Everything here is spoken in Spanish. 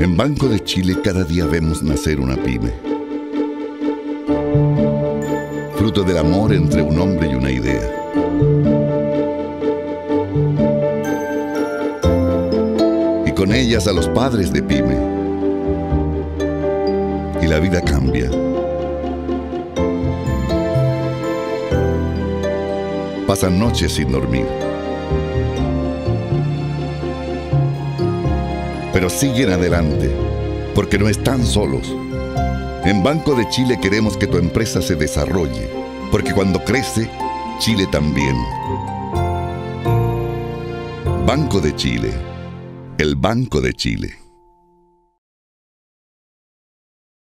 En Banco de Chile cada día vemos nacer una pyme. Fruto del amor entre un hombre y una idea. Y con ellas a los padres de pyme. Y la vida cambia. Pasan noches sin dormir. Pero siguen adelante, porque no están solos. En Banco de Chile queremos que tu empresa se desarrolle, porque cuando crece, Chile también. Banco de Chile, el Banco de Chile.